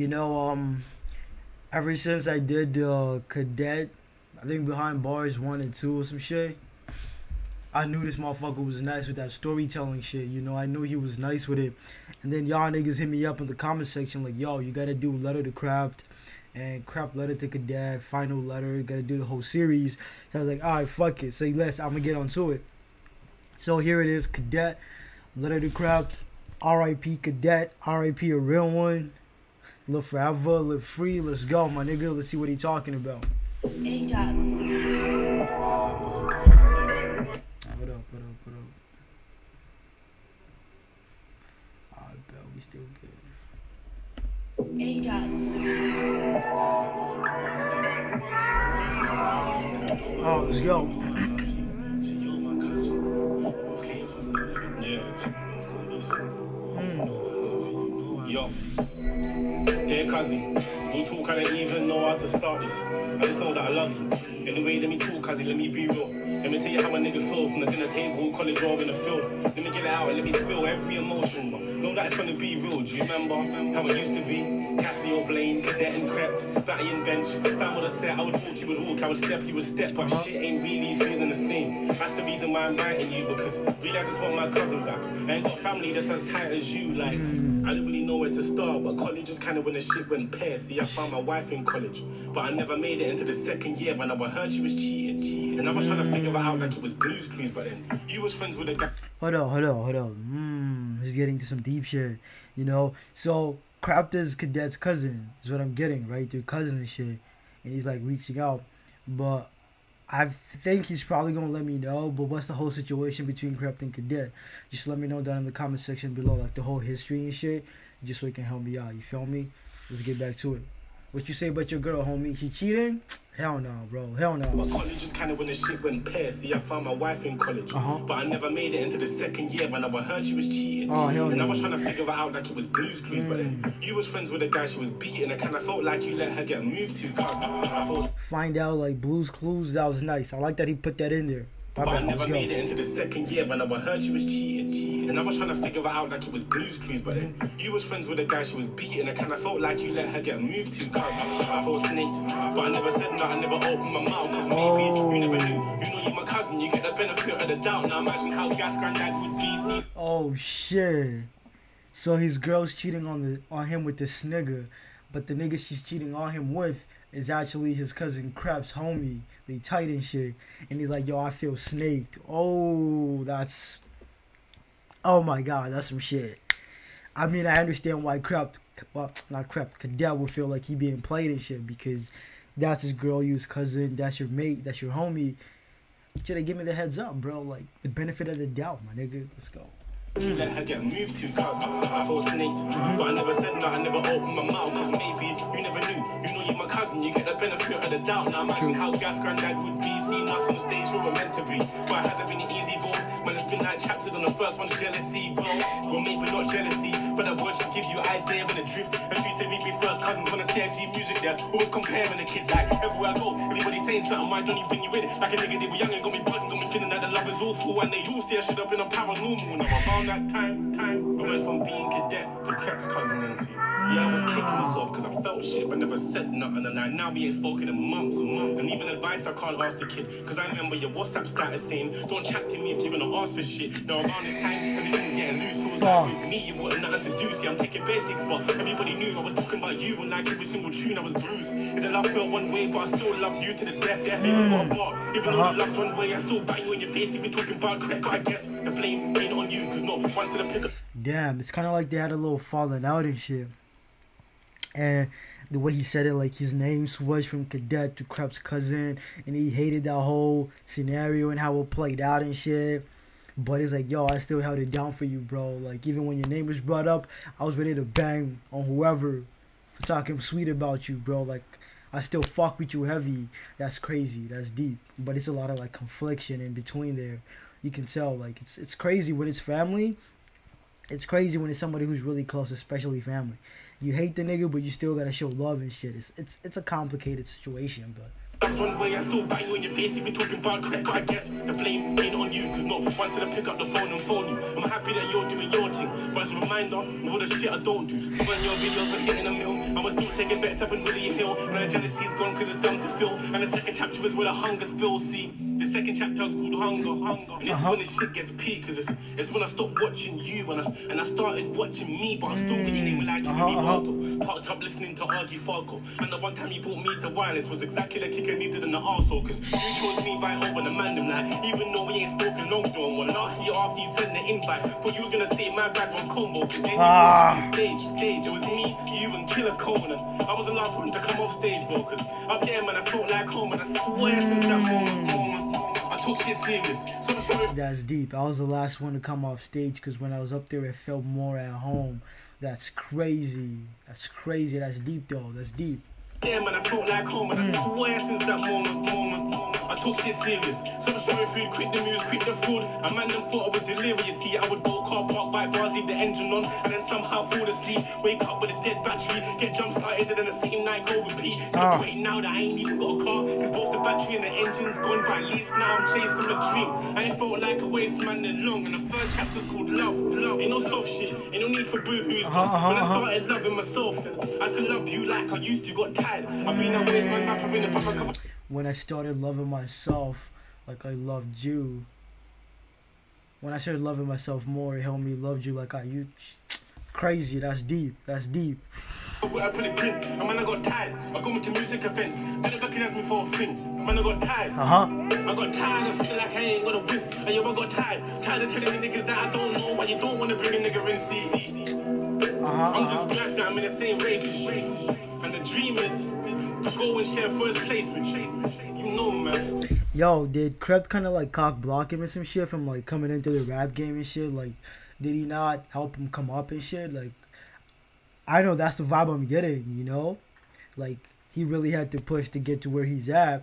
You know, um, ever since I did the uh, cadet, I think behind bars one and two or some shit. I knew this motherfucker was nice with that storytelling shit. You know, I knew he was nice with it. And then y'all niggas hit me up in the comment section like, yo, you gotta do letter to Krept and Krept letter to cadet, final letter. You gotta do the whole series. So I was like, all right, fuck it. Say less. I'm gonna get onto it. So here it is, cadet, letter to Krept, R.I.P. cadet, R.I.P. a real one. Live forever, live free. Let's go, my nigga. Let's see what he talking about. Ajax. What up, what up, what up? I bet we still good. Ajax. Oh, let's go. Cousin, no talk, I don't even know how to start this. I just know that I love you. Anyway, let me talk, cousin, let me be real. Let me tell you how a nigga feel from the dinner table, college or in the field. Let me get it out and let me spill every emotion. But know that it's gonna be real. Do you remember how it used to be? Cassio Blaine, cadet and Krept, batty and bench. Fam would have said, I would walk, you would walk, I would step, you would step, but uh-huh. shit ain't really feeling the same. That's the reason why I'm writing you, because really I just want my cousin back. I ain't got family that's as tight as you, like, I don't really know where to start, but college is kind of when the shit went pear. See, I found my wife in college, but I never made it into the second year when I heard she was cheating. And I was trying to figure it out like it was Blue's Clues, but then you was friends with a guy. Hold on, hold on, hold on. Hmm, he's getting to some deep shit, you know. So Crapta's cadet's cousin is what I'm getting, right? They're cousins and shit, and he's like reaching out, but I think he's probably gonna let me know. But what's the whole situation between Crapta and Cadet? Just let me know down in the comment section below, like the whole history and shit, just so you can help me out. You feel me? Let's get back to it. What you say about your girl, homie? She cheating? Hell no, bro. Hell no. But college is kind of when the shit went pear. See, I found my wife in college, Uh-huh. but I never made it into the second year when I heard she was cheating. Oh, hell and I was trying to figure it out like it was Blue's Clues, but then you was friends with a guy she was beating. I kind of felt like you let her get moved to. Cause I thought Find out like Blues Clues. That was nice. I like that he put that in there. But I never made it into the second year when I heard she was cheating. And I was trying to figure it out like it was Blue's Clues, but then you was friends with a guy she was beating. I kind of felt like you let her get moved to. Cause I felt snaked, but I never said no, I never opened my mouth. Cause maybe you never knew. You know you're my cousin, you get the benefit of the doubt. Now imagine how gas granddad would be. See, Oh shit. So his girl's cheating on the on him with this nigga, but the nigga she's cheating on him with is actually his cousin Krept's homie. They tight and shit. And he's like, yo, I feel snaked. Oh, that's Oh my god, that's some shit. I mean I understand why Krept well not Krept, Cadet would feel like he being played and shit because that's his girl, you his cousin, that's your mate, that's your homie. Should have give me the heads up, bro. Like the benefit of the doubt, my nigga. Let's go. let her get moved to. Cause I felt snaked, but I never said no, I never opened my mouth. Cause maybe imagine how gas granddad would be. Seeing us on stage where we're meant to be. But it hasn't been an easy going. Man, it's been like chapters on the first one, jealousy. Well, well, maybe not jealousy, but that word should give you idea of the drift. And she said we'd be first cousins when I CMG music there. Always comparing the kid like everywhere I go. Everybody saying something, why don't you bring you in? Like a nigga, they were young and got me bugging, got me feeling like the love is awful. And they used to, I should have been a paranormal. Now I found that time, time. I went from being cadet to Krept's cousin and see. Yeah, I was kicking this off because I felt shit, but never said nothing. And like, now we ain't spoken in months. And even advice I can't ask the kid. Because I remember your WhatsApp status saying, don't chat to me if you're gonna ask for shit. Now around this time, everything's getting loose. Feels like with me, you wanted nothing to do. See, I'm taking bed digs, but everybody knew I was talking about you. And like every single tune, I was bruised. And the love felt one way, but I still loved you to the death. Death even got a hmm. bar. Even though the uh-huh. love's one way, I still bang you in your face. Even talking about Krept, I guess the blame ain't on you. Because not once in a pick up. Damn, it's kind of like they had a little falling out and shit. And the way he said it, like his name switched from cadet to Krept's cousin, and he hated that whole scenario and how it played out and shit. But it's like, yo, I still held it down for you, bro. Like even when your name was brought up, I was ready to bang on whoever for talking sweet about you, bro. Like I still fuck with you heavy. That's crazy. That's deep. But it's a lot of like confliction in between there. You can tell, like it's it's crazy when it's family it's crazy when it's somebody who's really close, especially family. You hate the nigga, but you still gotta show love and shit. It's it's it's a complicated situation, but drugs one way, I still bang you in your face if you're talking about Krept. But I guess the blame ain't on you, cause not once did I pick up the phone and phone you. I'm happy that you're doing your thing, but it's a reminder of all the shit I don't do. So when your videos were hitting a mill, I was still taking bets up in William Hill. Now the jealousy's gone cause it's done to fill. And the second chapter is where the hunger spills. See, the second chapter is called Hunger. Hunger. And this is when the shit gets peak, cause it's, it's when I stopped watching you and I, and I started watching me, but I'm still getting in with like Uh-huh, uh-huh. Rivaldo. Parked up listening to Argy Fargo. And the one time you brought me to wireless was exactly the kick Needed in the arsehole. Cause you chose me right over the man, them like, even though we ain't spoken long to him. Well, last year after you sent the invite, thought you was gonna say my bad one combo. Then you Ah. was on stage, stage. It was me, you, and Killer Konan. I was the last one to come off stage, bro. Cause up there, man, I felt like home. And I swear since that moment, moment, I took shit serious. So I'm sure That's deep. I was the last one to come off stage because when I was up there, it felt more at home. That's crazy. That's crazy. That's deep, though. That's deep. Damn, man, I felt like home, and I swear since that moment, moment, I took shit serious. So I'm showing food, quit the news, quit the food. A man them thought I was delirious. You see, I would go car park, bike bars, leave the engine on, and then somehow fall asleep. Wake up with a dead battery, get jump started, and then the same night go repeat. The Ah. point now that I ain't even got a car, cause both the battery and the engine's gone. But at least now I'm chasing my dream. I ain't felt like a waste man in long, and the third chapter's called love. Love ain't no soft shit, ain't no need for boo-hoos. Uh-huh, uh-huh, when I uh-huh. started loving myself, then I could love you like I used to. Got tired. I've been a waste man rapper in the fuck cover. When I started loving myself like I loved you. When I started loving myself more, it helped me love you like I you. Crazy. That's deep. That's deep. Where I put a grin, and man, I got tired. I got into music events. They don't recognize me for a thing. Man, I got tired. Uh huh. I got tired of feeling like I ain't gonna win. And yo, I got tired. Tired of telling the niggas that I don't know why you don't wanna bring a nigga in. See, Uh huh. I'm just glad that I'm in the same race as you. And the dream is to go and share first place with you. You know, man. Yo, did Krept kind of like cock block him and some shit from like coming into the rap game and shit? Like, did he not help him come up and shit? Like, I know that's the vibe I'm getting, you know? Like, he really had to push to get to where he's at,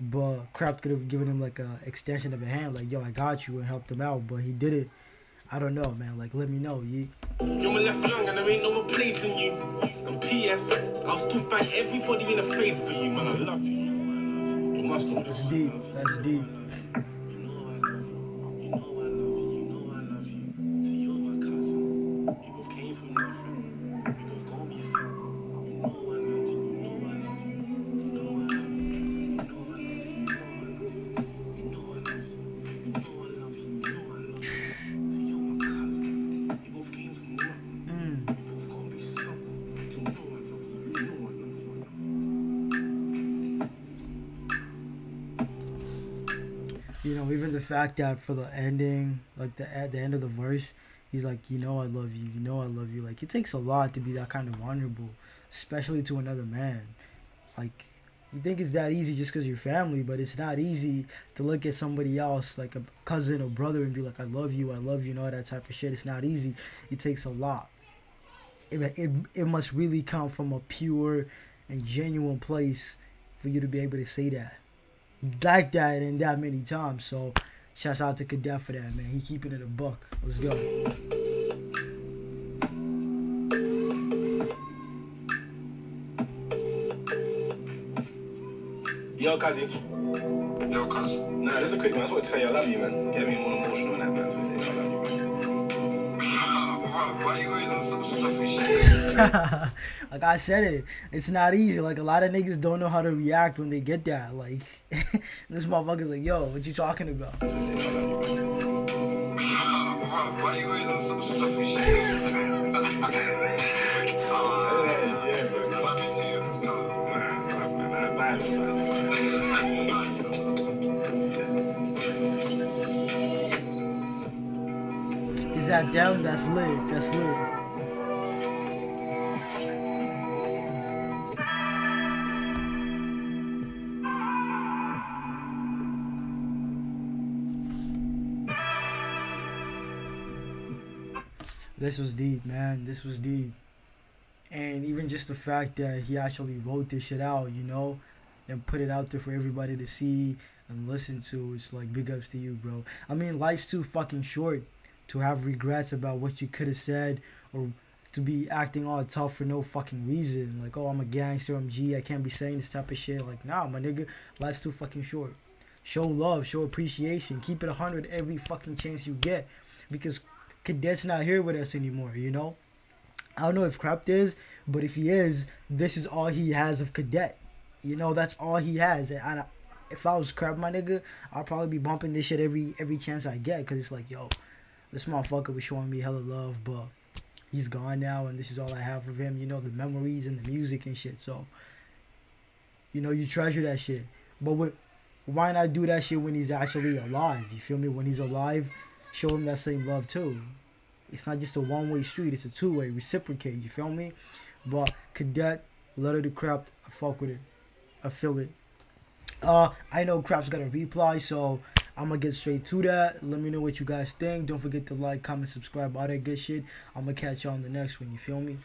but Krept could have given him like a extension of a hand, like, yo, I got you and helped him out, but he did it. I don't know, man. Like, let me know. You, You're my left lung and there ain't no replacing you. And P.S. I'll still bang everybody in the face for you, man. I love you. You must know that's deep. That's deep. You know, even the fact that for the ending, like the at the end of the verse, he's like, you know, I love you, you know, I love you. Like it takes a lot to be that kind of vulnerable, especially to another man. Like you think it's that easy just because you're family, but it's not easy to look at somebody else, like a cousin or brother, and be like, I love you, I love you, and all that type of shit. It's not easy. It takes a lot. It it, it must really come from a pure and genuine place for you to be able to say that like that and that many times. So shouts out to Cadet for that, man. He keeping it a buck. Let's go. Yo, cousin. Yo, cuz. Nah, just a quick one. I just wanted to say I love you, man. Get me more emotional on that, man. So, yeah, I love you, man. why, why you always on some stuffy shit? Like I said it, it's not easy. Like a lot of niggas don't know how to react when they get that. Like this motherfucker's like, yo, what you talking about? Is that them? That's lit. That's lit. This was deep, man. This was deep. And even just the fact that he actually wrote this shit out, you know, and put it out there for everybody to see and listen to, it's like big ups to you, bro. I mean, life's too fucking short to have regrets about what you could have said or to be acting all tough for no fucking reason. Like, oh, I'm a gangster, I'm G, I can't be saying this type of shit. Like, nah, my nigga, life's too fucking short. Show love, show appreciation, keep it 100 every fucking chance you get. Because Cadet's not here with us anymore, you know? I don't know if Krept is, but if he is, this is all he has of Cadet. You know, that's all he has. And I, if I was Krept, my nigga, I'd probably be bumping this shit every every chance I get. Because it's like, yo, this motherfucker was showing me hella love, but he's gone now, and this is all I have of him. You know, the memories and the music and shit. So, you know, you treasure that shit. But with, why not do that shit when he's actually alive? You feel me? When he's alive, show him that same love too. It's not just a one way street, it's a two way, reciprocate, you feel me? But Cadet, Letter to Krept, I fuck with it. I feel it. Uh, I know Krept's got a reply, so I'm gonna get straight to that. Let me know what you guys think. Don't forget to like, comment, subscribe, all that good shit. I'm gonna catch y'all on the next one. You feel me?